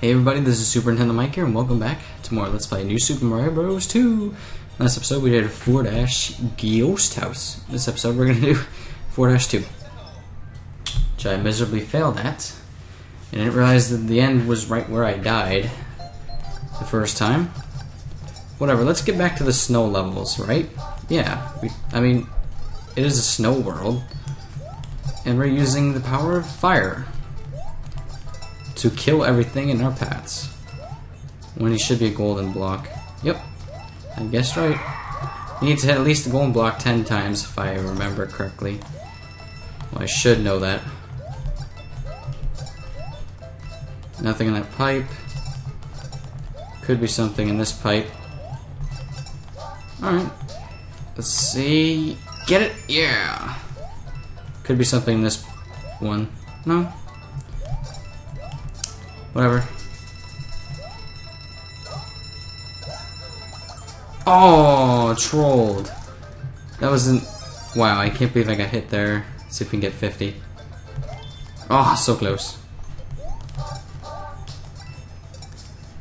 Hey everybody, this is Super Nintendo Mike here, and welcome back to more Let's Play New Super Mario Bros. 2. Last episode we did a 4 Dash Ghost House. This episode we're gonna do 4-2. Which I miserably failed at. And didn't realize that the end was right where I died the first time. Whatever, let's get back to the snow levels, right? Yeah, we, I mean, it is a snow world. And we're using the power of fire to kill everything in our paths. When he should be a golden block. Yep, I guessed right. Need to hit at least the golden block 10 times if I remember correctly. Well, I should know that. Nothing in that pipe. Could be something in this pipe. Alright. Let's see. Get it? Yeah! Could be something in this one. No? Whatever. Oh, trolled. That wasn't... Wow, I can't believe I got hit there. Let's see if we can get 50. Oh, so close.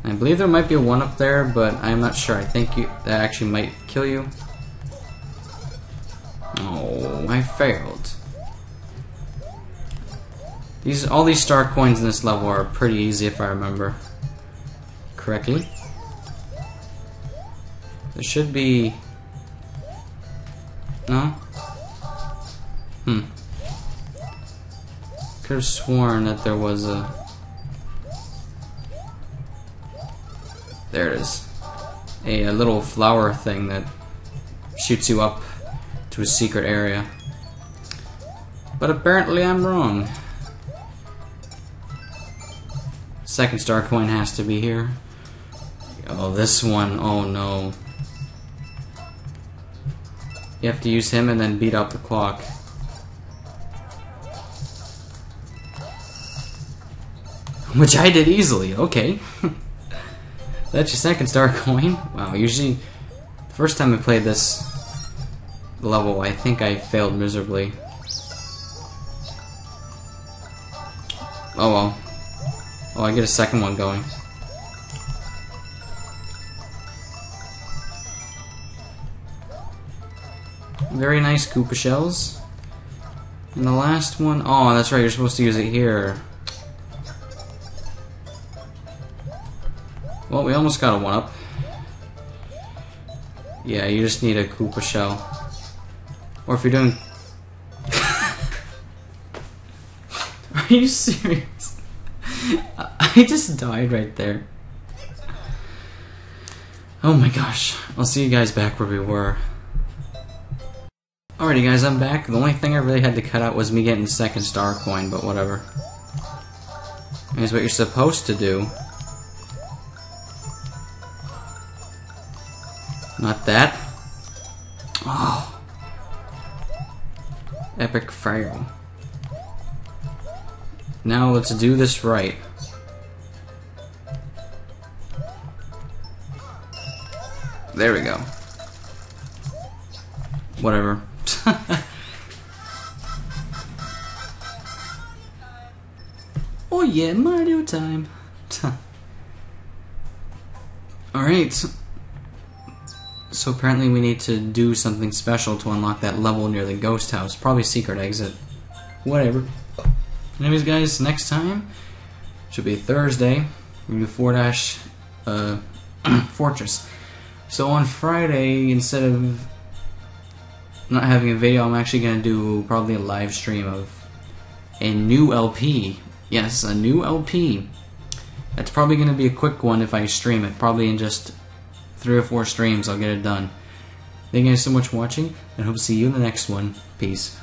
I believe there might be a one up there, but I'm not sure. I think you, that actually might kill you. Oh, I failed. These all these star coins in this level are pretty easy if I remember correctly. There should be no. Hmm. Could have sworn that there was a. There it is. A, a little flower thing that shoots you up to a secret area. But apparently I'm wrong. Second star coin has to be here. Oh, this one. Oh no. You have to use him and then beat up the clock. Which I did easily, okay. That's your second star coin. Wow, usually, the first time I played this level, I think I failed miserably. Oh well. Oh, I get a second one going. Very nice Koopa shells. And the last one, oh, that's right, you're supposed to use it here. Well, we almost got a one up. Yeah, you just need a Koopa shell. Or if you're doing. Are you serious? I just died right there. Oh my gosh. I'll see you guys back where we were. Alrighty guys, I'm back. The only thing I really had to cut out was me getting the second star coin, but whatever. Is what you're supposed to do. Not that. Oh. Epic fail. Now let's do this right. There we go. Whatever. oh yeah, Mario time. Alright. So apparently we need to do something special to unlock that level near the ghost house. Probably secret exit. Whatever. Anyways guys, next time should be Thursday. We do 4 Dash uh, Fortress. So on Friday, instead of not having a video, I'm actually going to do probably a live stream of a new LP. Yes, a new LP. That's probably going to be a quick one if I stream it. Probably in just three or four streams, I'll get it done. Thank you guys so much for watching, and hope to see you in the next one. Peace.